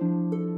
Música